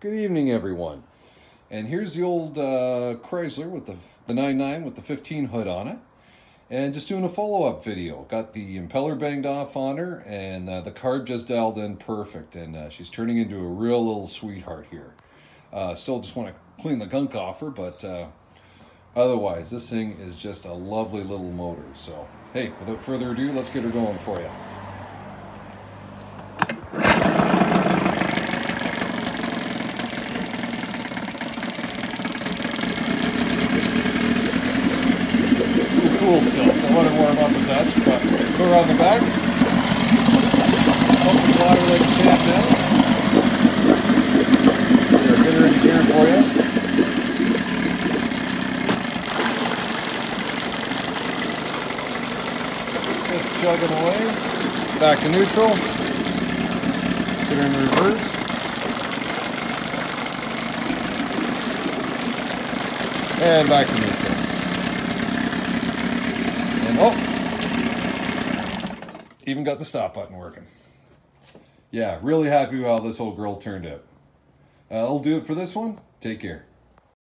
Good evening, everyone. And here's the old uh, Chrysler with the, the 99 with the 15 hood on it. And just doing a follow-up video. Got the impeller banged off on her and uh, the carb just dialed in perfect. And uh, she's turning into a real little sweetheart here. Uh, still just want to clean the gunk off her, but uh, otherwise this thing is just a lovely little motor. So, hey, without further ado, let's get her going for you. Cool still, so I want to warm up a touch, but go around the back. Pump the water like a champ now. Here, get her into for you. Just chugging away. Back to neutral. Get in reverse. And back to neutral. And oh, even got the stop button working. Yeah, really happy with how this old girl turned out. Uh, I'll do it for this one. Take care.